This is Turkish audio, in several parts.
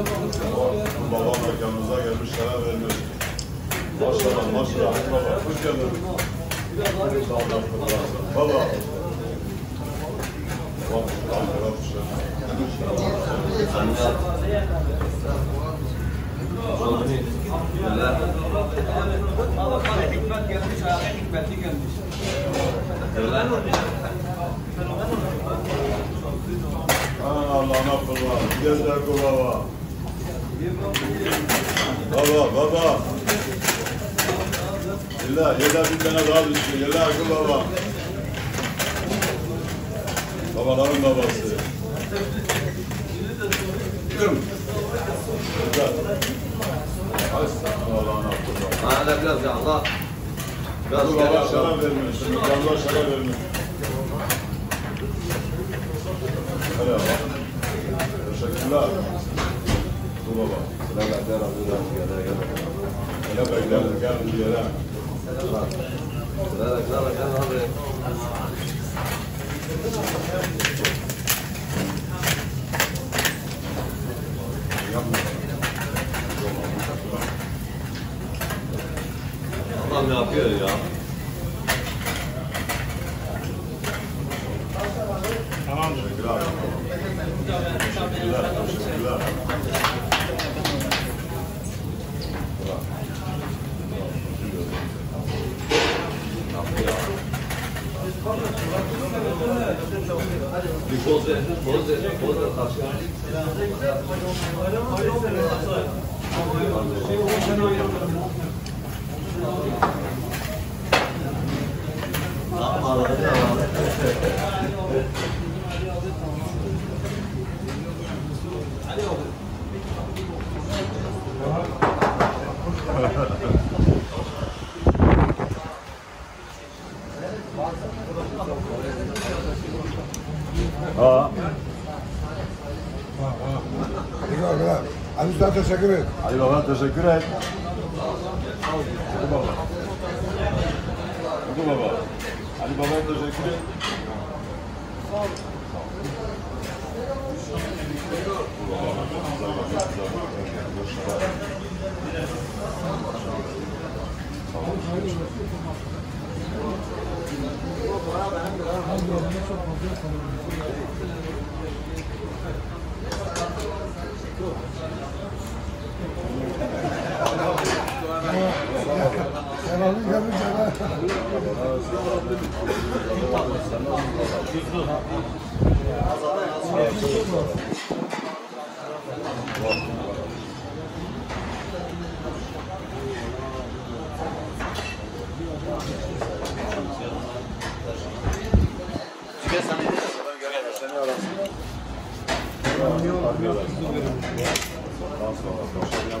Babam mekanımıza gelmiş, şeref vermiş. Maşallah, maşallah. Baba, hoş geldin. Baba. Baba, kuşu. Hikmet gelmiş, ayağa hikmetli gelmiş. Aman Allah'ına kurban. Gözler bu baba. Baba. Yella, yella bir tane daha düştü. Yella akıl baba. Babaların babası. Kurban. Hadi biraz ya Allah. Biraz Bu baba şarap vermiş. Allah şarap vermiş. Hele bak. Teşekkürler. Bu baba. Sıra bende razı razı gel gel. Hele beklerim gel bir yere. Sıra sıra gel abi. Allah ne yapıyor ya? Teşekkürler. Teşekkürler. Teşekkürler. 아. Ali Usta teşekkür et. Ali baba teşekkür et. Hadi baba. Hadi baba. Ali baba teşekkür et. Sen aldın geldin sana. Yapar yapar. Aferin sana. Biraz, biraz sonra öyle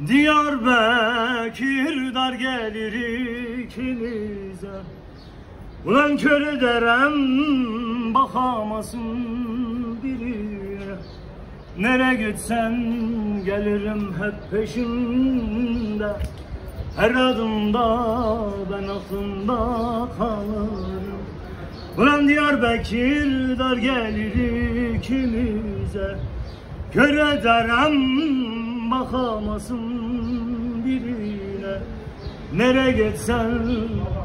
güzel, güzel gelir ikimize Ulan kör ederem bakamasın birine Nere gitsen gelirim hep peşinde. Her adımda ben aklımda kalırım. Ulan Diyarbakır dar gelir ikimize Kör ederem bakamasın birine Nere gitsen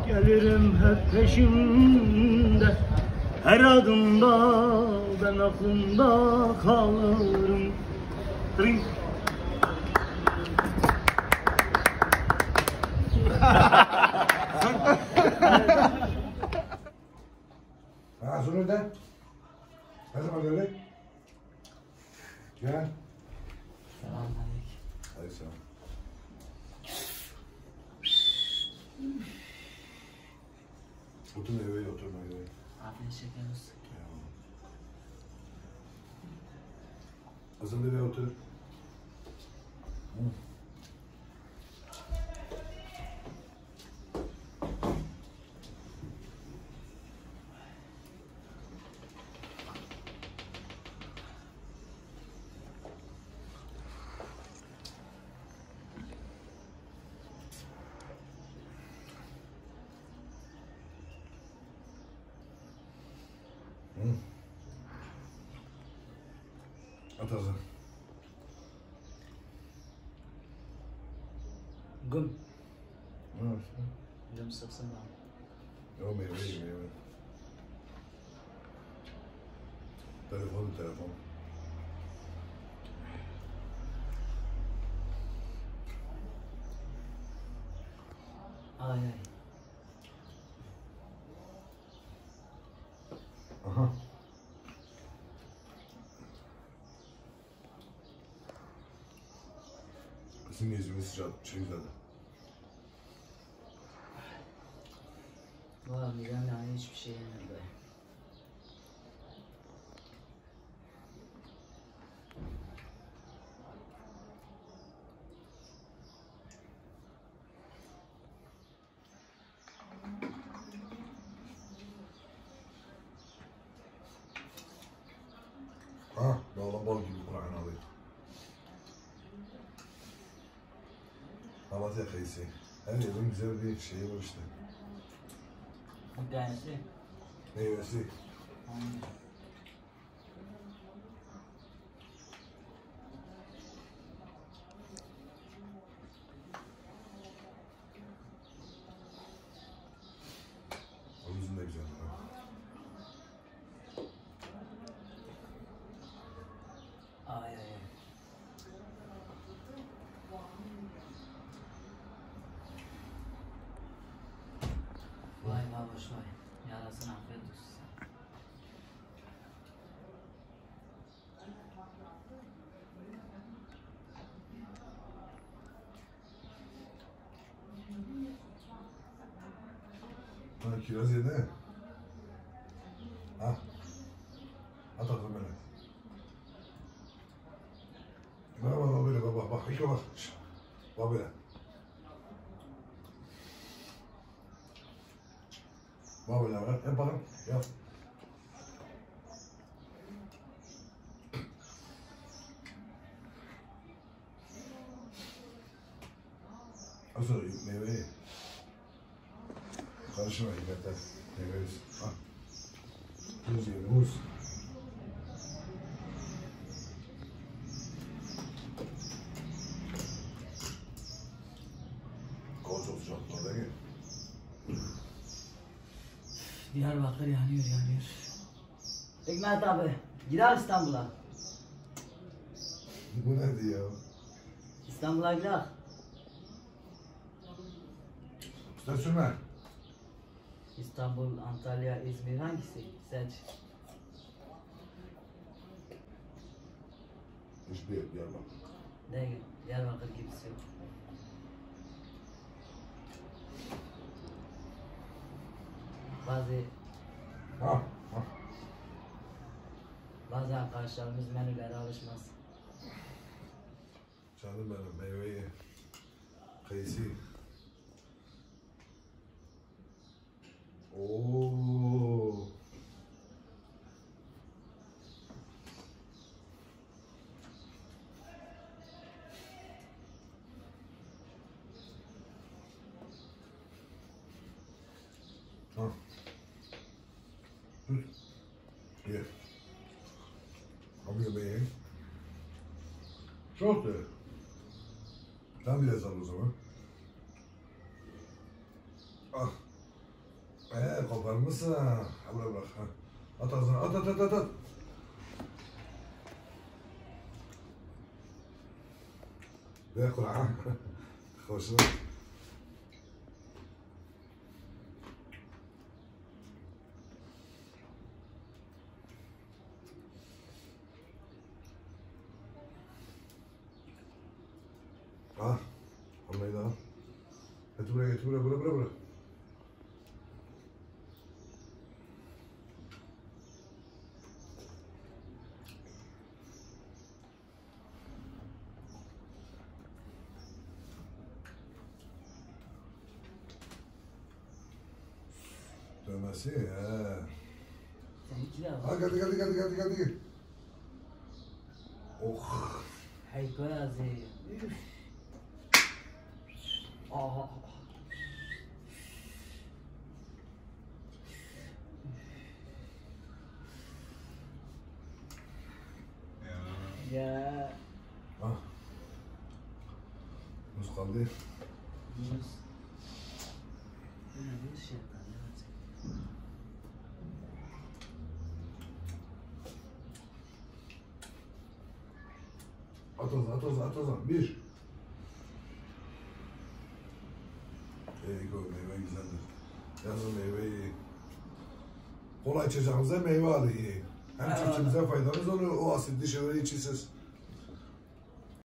gelirim hep peşimde Her adımda ben aklımda kalırım Drink. Kızım nereye otur? Hı. At ağzına. Güm. Ne yapıyorsun? Güm sıksın bana. Yok meyve Kızın yüzümü güzeldi. Valla midem yani hiçbir şey yemedi. Ha, bağlan bal gibi Malatya kayısı. Her yerin güzel bir şeyi var işte. Tanesi. Meyvesi. Aynen. Vay babuş vay. Yarasın afiyet olsun. Ha, kiraz yedi. Ha. At ağzına böyle. Bak bak bak böyle bak bak bak. İki bak. Şş. Bak böyle. Bak böyle bak. Yap. Asıl meyveyi. Karışma yeter. Meyveyiz. Ha. Muz ye, muz. Diyarbakır yanıyor. Hikmet abi gider İstanbul'a. Bu nedir ya? İstanbul'a gider. Usta sürme. İstanbul, Antalya, İzmir hangisi? Seç. Hiçbir yok Diyarbakır. Değil. Diyarbakır gibisi yok. Bazı Ha. Ha. bazı arkadaşlarımız menülere alışmaz. Canım benim meyveyi. Kayısı. Oo. Çok da. Sen biraz al o zaman. Ah. Ee, koparmışsın. Ha, bırak bırak. Ha. At ağzına. At at at at. at. Ver Kur'an. Hoşuna. Segura, segura, segura, segura. Toma então, assim, é. Ah, cadê, cadê, cadê. Oh. Aí, quase. Oh. Ya. Ah. Muz kaldı. Yunus. Böyle bir şey yapar. At o zaman, at o zaman, at o zaman. Bir. Ey go meyve güzeldir. Yazın meyve iyi. Kolay içeceğinize meyve alı iyi. Hem çiftçimize faydamız oluyor. O asitli şeyleri içirsiniz.